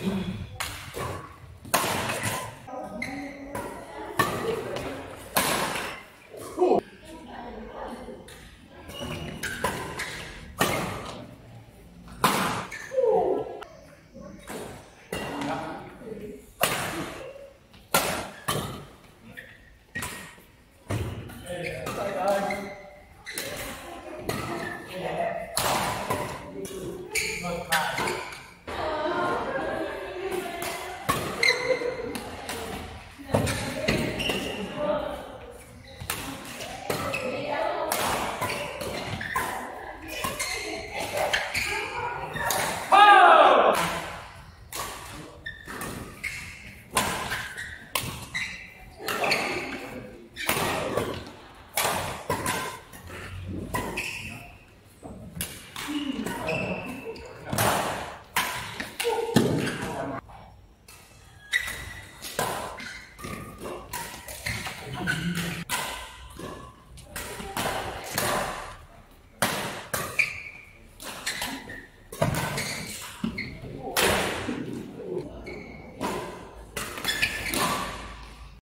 Mm-hmm. あ!